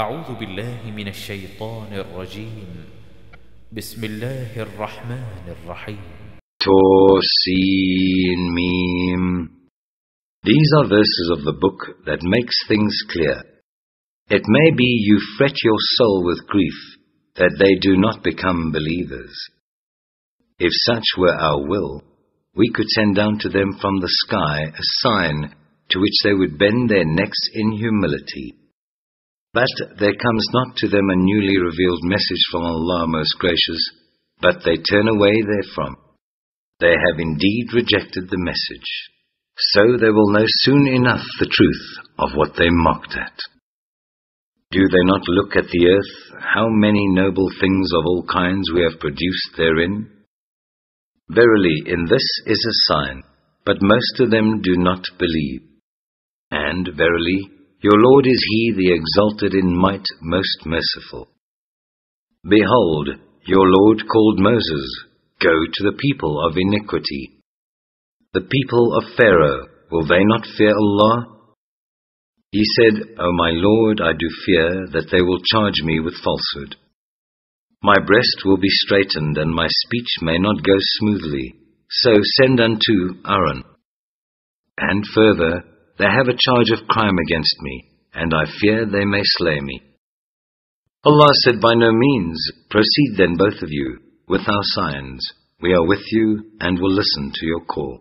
أعوذ بالله من الشيطان الرجيم بسم الله الرحمن الرحيم Torsin Mim. These are verses of the book that makes things clear. It may be you fret your soul with grief that they do not become believers. If such were our will, we could send down to them from the sky a sign to which they would bend their necks in humility. But there comes not to them a newly revealed message from Allah most gracious, but they turn away therefrom. They have indeed rejected the message. So they will know soon enough the truth of what they mocked at. Do they not look at the earth, how many noble things of all kinds we have produced therein? Verily, in this is a sign, but most of them do not believe. And verily, your Lord is He the exalted in might, most merciful. Behold, your Lord called Moses, Go to the people of iniquity. The people of Pharaoh, will they not fear Allah? He said, O my Lord, I do fear that they will charge me with falsehood. My breast will be straitened, and my speech may not go smoothly. So send unto Aaron. And further, they have a charge of crime against me, and I fear they may slay me. Allah said, By no means, proceed then both of you, with our signs. We are with you, and will listen to your call.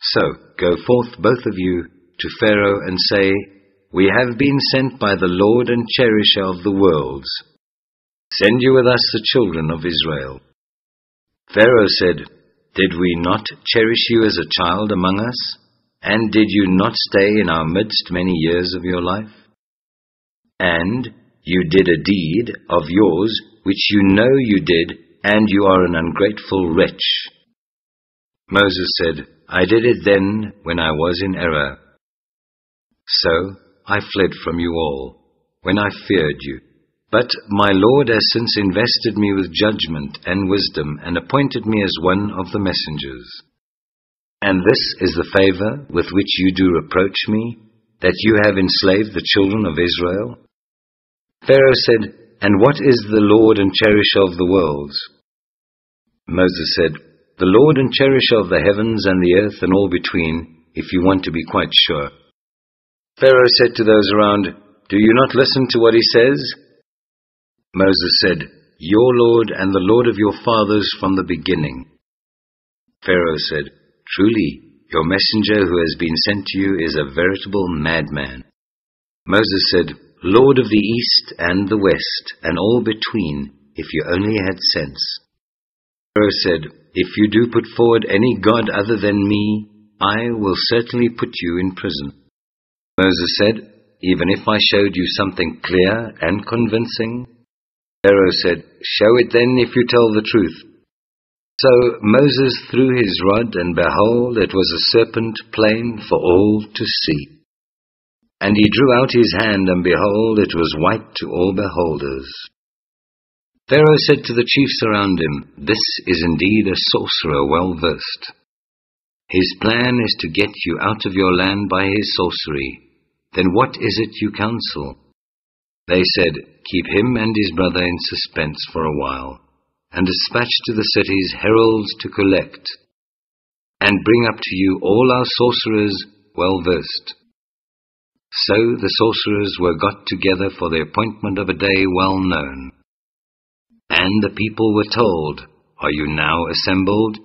So, go forth both of you to Pharaoh and say, We have been sent by the Lord and Cherisher of the worlds. Send you with us the children of Israel. Pharaoh said, Did we not cherish you as a child among us? And did you not stay in our midst many years of your life? And you did a deed of yours which you know you did, and you are an ungrateful wretch. Moses said, I did it then when I was in error. So I fled from you all, when I feared you. But my Lord has since invested me with judgment and wisdom, and appointed me as one of the messengers. And this is the favor with which you do reproach me, that you have enslaved the children of Israel? Pharaoh said, And what is the Lord and cherisher of the worlds? Moses said, The Lord and cherisher of the heavens and the earth and all between, if you want to be quite sure. Pharaoh said to those around, Do you not listen to what he says? Moses said, Your Lord and the Lord of your fathers from the beginning. Pharaoh said, Truly, your messenger who has been sent to you is a veritable madman. Moses said, Lord of the east and the west, and all between, if you only had sense. Pharaoh said, If you do put forward any god other than me, I will certainly put you in prison. Moses said, Even if I showed you something clear and convincing? Pharaoh said, Show it then if you tell the truth. So Moses threw his rod, and behold, it was a serpent plain for all to see. And he drew out his hand, and behold, it was white to all beholders. Pharaoh said to the chiefs around him, This is indeed a sorcerer well versed. His plan is to get you out of your land by his sorcery. Then what is it you counsel? They said, Keep him and his brother in suspense for a while, and dispatch to the cities heralds to collect, and bring up to you all our sorcerers well versed. So the sorcerers were got together for the appointment of a day well known. And the people were told, Are you now assembled?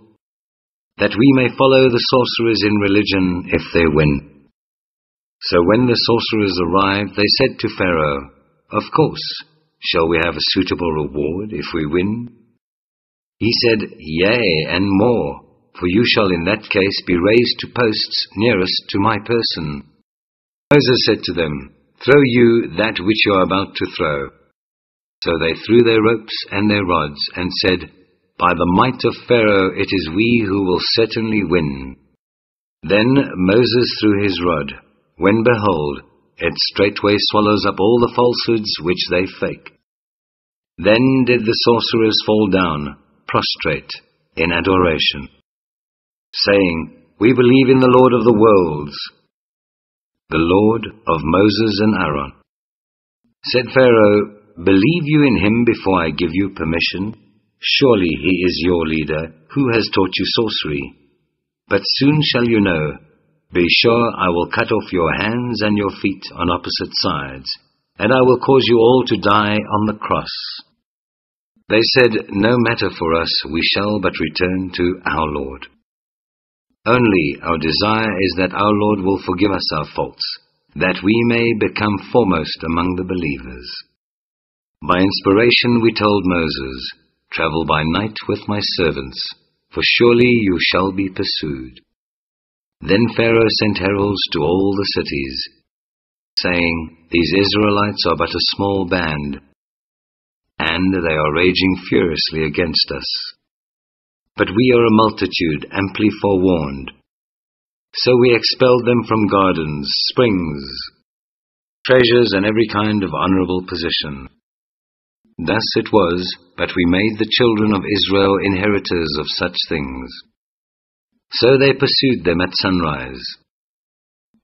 That we may follow the sorcerers in religion if they win. So when the sorcerers arrived, they said to Pharaoh, Of course, shall we have a suitable reward if we win? He said, Yea, and more, for you shall in that case be raised to posts nearest to my person. Moses said to them, Throw you that which you are about to throw. So they threw their ropes and their rods, and said, By the might of Pharaoh it is we who will certainly win. Then Moses threw his rod, when behold, it straightway swallows up all the falsehoods which they fake. Then did the sorcerers fall down, prostrate, in adoration, saying, We believe in the Lord of the worlds, the Lord of Moses and Aaron. Said Pharaoh, Believe you in him before I give you permission? Surely he is your leader, who has taught you sorcery. But soon shall you know. Be sure I will cut off your hands and your feet on opposite sides, and I will cause you all to die on the cross. They said, No matter for us, we shall but return to our Lord. Only our desire is that our Lord will forgive us our faults, that we may become foremost among the believers. By inspiration we told Moses, Travel by night with my servants, for surely you shall be pursued. Then Pharaoh sent heralds to all the cities, saying, These Israelites are but a small band, and they are raging furiously against us. But we are a multitude amply forewarned. So we expelled them from gardens, springs, treasures, and every kind of honorable position. Thus it was that we made the children of Israel inheritors of such things. So they pursued them at sunrise.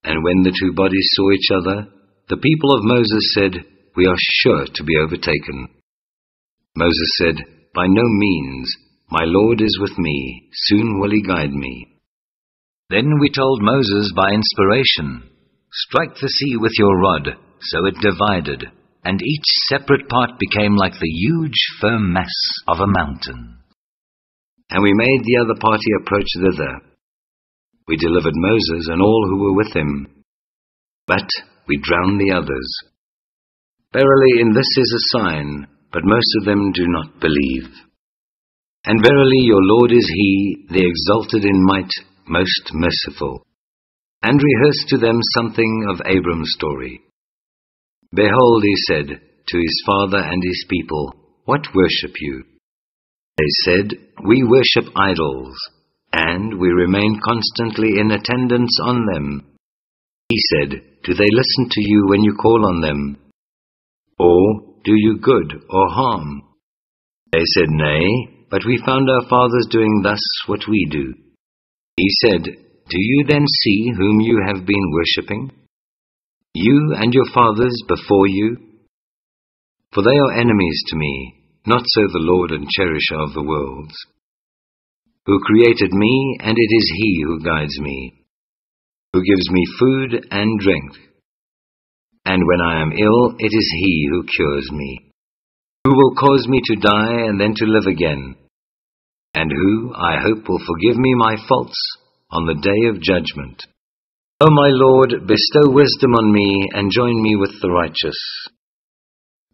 And when the two bodies saw each other, the people of Moses said, We are sure to be overtaken. Moses said, By no means, my Lord is with me, soon will he guide me. Then we told Moses by inspiration, Strike the sea with your rod, so it divided, and each separate part became like the huge firm mass of a mountain. And we made the other party approach thither. We delivered Moses and all who were with him, but we drowned the others. Verily, in this is a sign but most of them do not believe. And verily your Lord is He, the exalted in might, most merciful. And rehearsed to them something of Abraham's story. Behold, he said to his father and his people, What worship you? They said, We worship idols, and we remain constantly in attendance on them. He said, Do they listen to you when you call on them? Or do you good or harm? They said, Nay, but we found our fathers doing thus what we do. He said, Do you then see whom you have been worshipping? You and your fathers before you? For they are enemies to me, not so the Lord and cherisher of the worlds, who created me, and it is He who guides me, who gives me food and drink and when I am ill, it is He who cures me, who will cause me to die and then to live again, and who, I hope, will forgive me my faults on the day of judgment. O my Lord, bestow wisdom on me and join me with the righteous.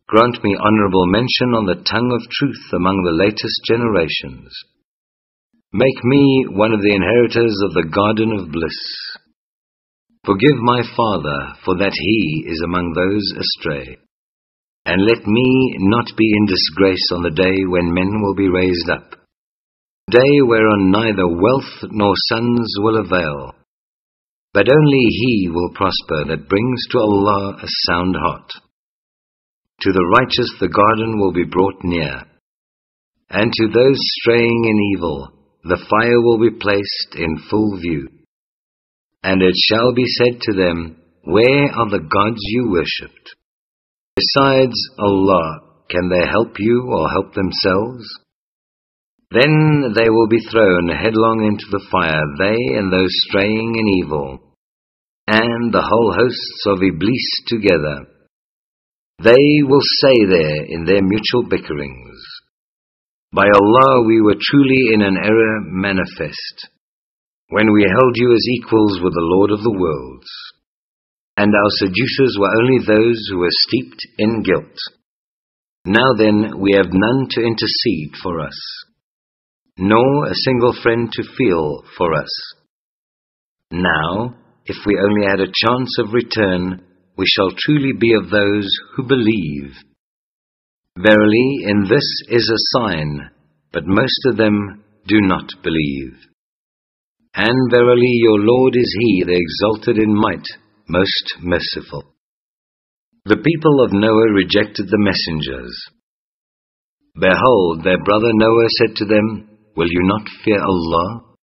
Grant me honorable mention on the tongue of truth among the latest generations. Make me one of the inheritors of the garden of bliss. Forgive my father, for that he is among those astray. And let me not be in disgrace on the day when men will be raised up. Day whereon neither wealth nor sons will avail, but only he will prosper that brings to Allah a sound heart. To the righteous the garden will be brought near, and to those straying in evil the fire will be placed in full view. And it shall be said to them, Where are the gods you worshipped? Besides Allah, can they help you or help themselves? Then they will be thrown headlong into the fire, they and those straying in evil, and the whole hosts of Iblis together. They will say there in their mutual bickerings, By Allah we were truly in an error manifest when we held you as equals with the Lord of the worlds, and our seducers were only those who were steeped in guilt. Now then, we have none to intercede for us, nor a single friend to feel for us. Now, if we only had a chance of return, we shall truly be of those who believe. Verily, in this is a sign, but most of them do not believe. And verily your Lord is He, the exalted in might, most merciful. The people of Noah rejected the messengers. Behold, their brother Noah said to them, Will you not fear Allah?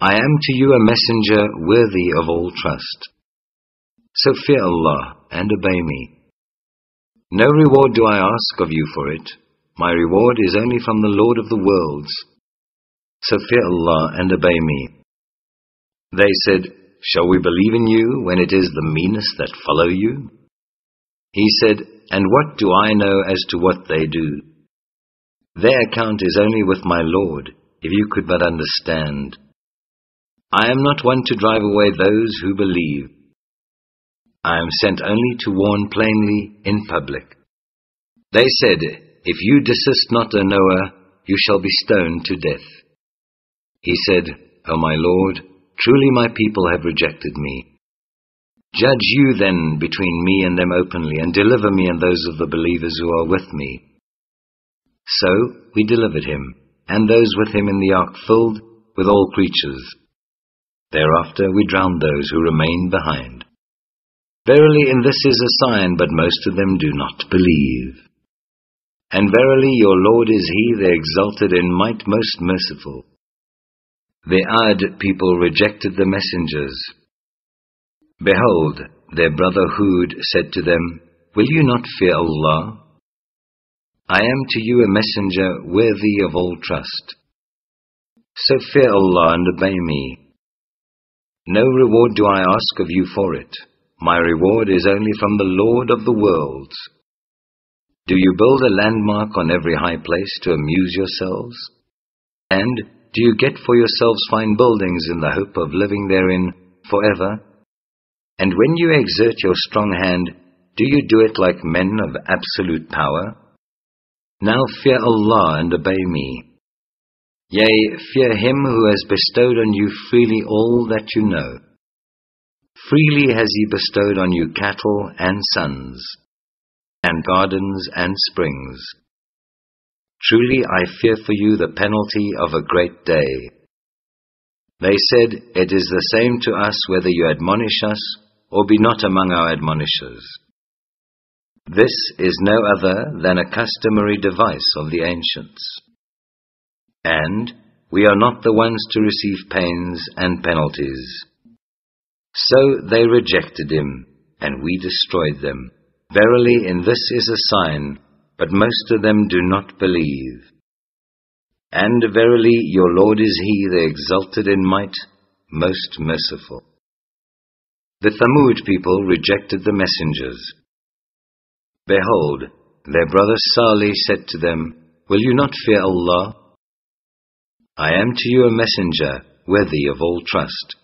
I am to you a messenger worthy of all trust. So fear Allah and obey me. No reward do I ask of you for it. My reward is only from the Lord of the worlds. So fear Allah and obey me. They said, Shall we believe in you when it is the meanest that follow you? He said, And what do I know as to what they do? Their account is only with my Lord, if you could but understand. I am not one to drive away those who believe. I am sent only to warn plainly in public. They said, If you desist not, O Noah, you shall be stoned to death. He said, O my Lord, truly my people have rejected me. Judge you then between me and them openly, and deliver me and those of the believers who are with me. So we delivered him, and those with him in the ark filled with all creatures. Thereafter we drowned those who remained behind. Verily in this is a sign, but most of them do not believe. And verily your Lord is He, the exalted in might, most merciful. The Ad people rejected the messengers. Behold, their brother Hud said to them, Will you not fear Allah? I am to you a messenger worthy of all trust. So fear Allah and obey me. No reward do I ask of you for it. My reward is only from the Lord of the worlds. Do you build a landmark on every high place to amuse yourselves? And do you get for yourselves fine buildings in the hope of living therein forever? And when you exert your strong hand, do you do it like men of absolute power? Now fear Allah and obey me. Yea, fear Him who has bestowed on you freely all that you know. Freely has He bestowed on you cattle and sons, and gardens and springs. Truly I fear for you the penalty of a great day. They said, It is the same to us whether you admonish us or be not among our admonishers. This is no other than a customary device of the ancients. And we are not the ones to receive pains and penalties. So they rejected him, and we destroyed them. Verily, in this is a sign, but most of them do not believe. And verily, your Lord is He, the exalted in might, most merciful. The Thamud people rejected the messengers. Behold, their brother Salih said to them, Will you not fear Allah? I am to you a messenger, worthy of all trust.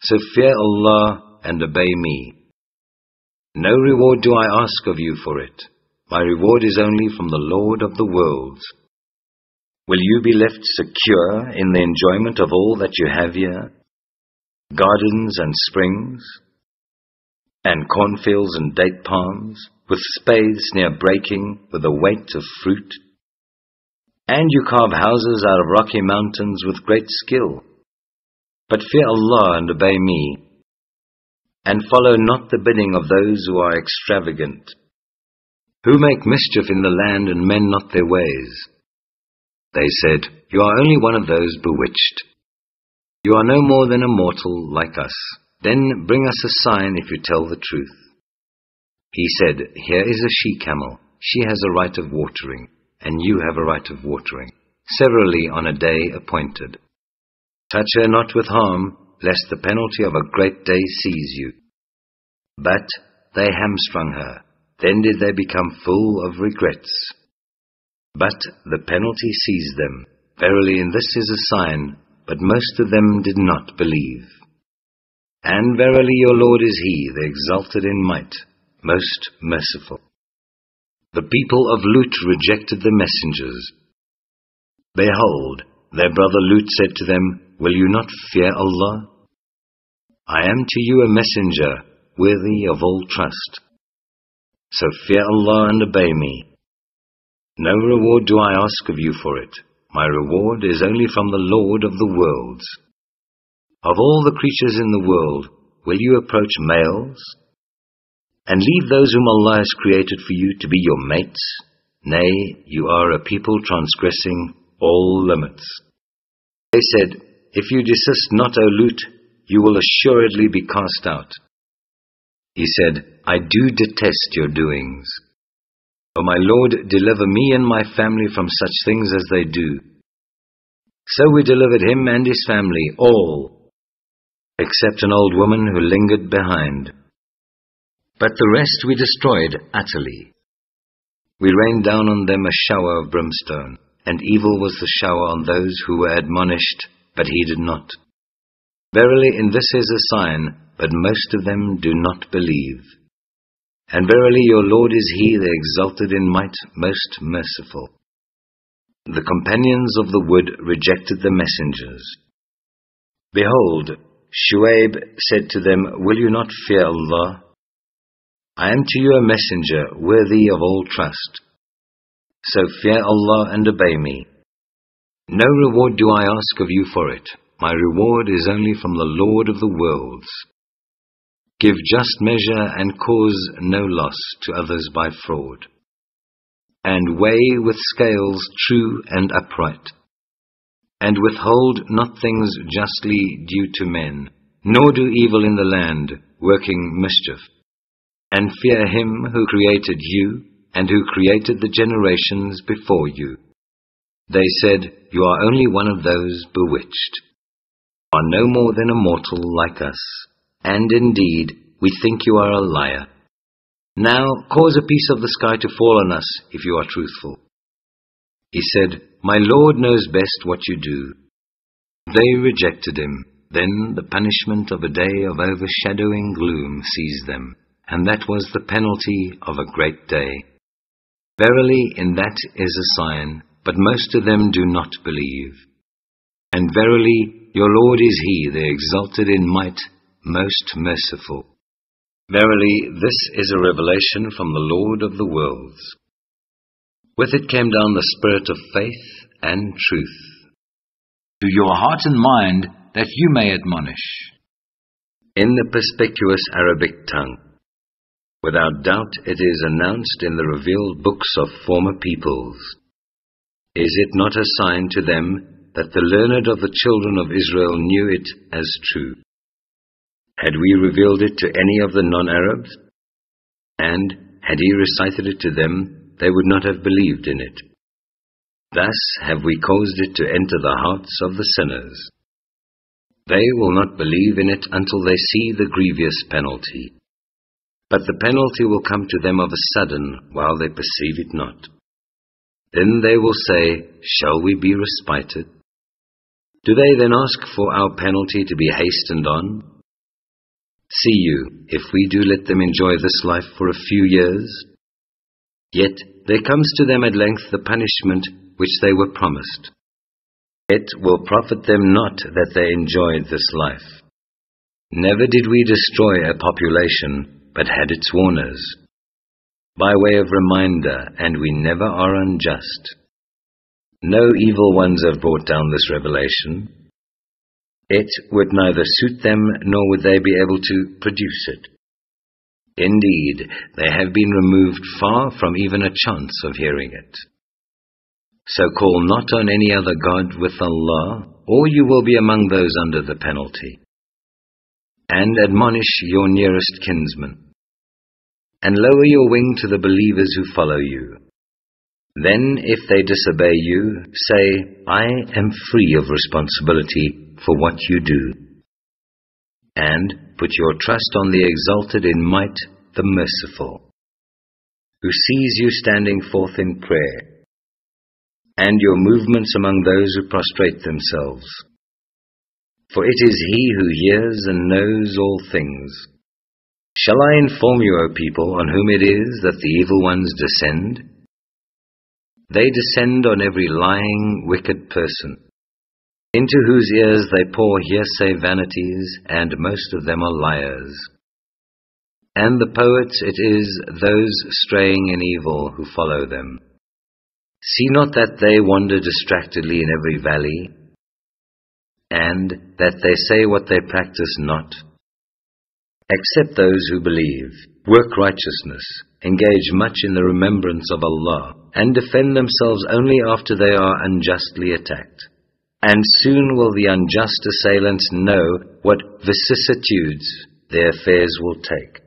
So fear Allah and obey me. No reward do I ask of you for it. My reward is only from the Lord of the worlds. Will you be left secure in the enjoyment of all that you have here? Gardens and springs, and cornfields and date palms, with spathes near breaking, with a weight of fruit. And you carve houses out of rocky mountains with great skill. But fear Allah and obey me, and follow not the bidding of those who are extravagant, who make mischief in the land and mend not their ways. They said, You are only one of those bewitched. You are no more than a mortal like us. Then bring us a sign if you tell the truth. He said, Here is a she-camel. She has a right of watering, and you have a right of watering, severally on a day appointed. Touch her not with harm, lest the penalty of a great day seize you. But they hamstrung her. Then did they become full of regrets. But the penalty seized them. Verily, in this is a sign, but most of them did not believe. And verily your Lord is He, the exalted in might, most merciful. The people of Lut rejected the messengers. Behold, their brother Lut said to them, Will you not fear Allah? I am to you a messenger, worthy of all trust. So fear Allah and obey me. No reward do I ask of you for it. My reward is only from the Lord of the worlds. Of all the creatures in the world, will you approach males? And leave those whom Allah has created for you to be your mates? Nay, you are a people transgressing all limits. They said, if you desist not, O Lut, you will assuredly be cast out. He said, I do detest your doings. O my Lord, deliver me and my family from such things as they do. So we delivered him and his family, all, except an old woman who lingered behind. But the rest we destroyed utterly. We rained down on them a shower of brimstone, and evil was the shower on those who were admonished, but heeded not. Verily, in this is a sign, but most of them do not believe. And verily, your Lord is He, the exalted in might, most merciful. The companions of the wood rejected the messengers. Behold, Shuaib said to them, Will you not fear Allah? I am to you a messenger worthy of all trust. So fear Allah and obey me. No reward do I ask of you for it. My reward is only from the Lord of the worlds. Give just measure and cause no loss to others by fraud. And weigh with scales true and upright. And withhold not things justly due to men, nor do evil in the land, working mischief. And fear him who created you, and who created the generations before you. They said, You are only one of those bewitched. Are no more than a mortal like us. And indeed, we think you are a liar. Now cause a piece of the sky to fall on us, if you are truthful. He said, My Lord knows best what you do. They rejected him. Then the punishment of a day of overshadowing gloom seized them, and that was the penalty of a great day. Verily, in that is a sign, but most of them do not believe. And verily, your Lord is He, the exalted in might, most merciful. Verily, this is a revelation from the Lord of the worlds. With it came down the Spirit of faith and truth. To your heart and mind, that you may admonish. In the perspicuous Arabic tongue. Without doubt, it is announced in the revealed books of former peoples. Is it not a sign to them that the learned of the children of Israel knew it as true? Had we revealed it to any of the non-Arabs? And had he recited it to them, they would not have believed in it. Thus have we caused it to enter the hearts of the sinners. They will not believe in it until they see the grievous penalty. But the penalty will come to them of a sudden while they perceive it not. Then they will say, Shall we be respited? Do they then ask for our penalty to be hastened on? See you, if we do let them enjoy this life for a few years. Yet there comes to them at length the punishment which they were promised. It will profit them not that they enjoyed this life. Never did we destroy a population, but had its warners. By way of reminder, and we never are unjust. No evil ones have brought down this revelation. It would neither suit them nor would they be able to produce it. Indeed, they have been removed far from even a chance of hearing it. So call not on any other God with Allah, or you will be among those under the penalty. And admonish your nearest kinsman. And lower your wing to the believers who follow you. Then, if they disobey you, say, I am free of responsibility for what you do. And put your trust on the exalted in might, the merciful, who sees you standing forth in prayer, and your movements among those who prostrate themselves. For it is He who hears and knows all things. Shall I inform you, O people, on whom it is that the evil ones descend? They descend on every lying, wicked person into whose ears they pour hearsay vanities, and most of them are liars. And the poets it is those straying in evil who follow them. See not that they wander distractedly in every valley, and that they say what they practice not. Except those who believe, work righteousness, engage much in the remembrance of Allah, and defend themselves only after they are unjustly attacked. And soon will the unjust assailants know what vicissitudes their affairs will take.